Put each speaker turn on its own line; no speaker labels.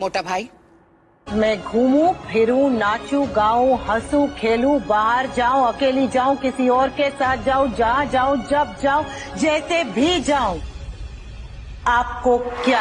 मोटा भाई।
मैं घूमूं, फिरूं, नाचूं, गाऊं, हंसूं, खेलूं, बाहर जाऊँ, अकेली जाऊँ, किसी और के साथ जाऊँ, जहाँ जाऊँ, जब जाऊँ, जैसे भी जाऊँ। आपको क्या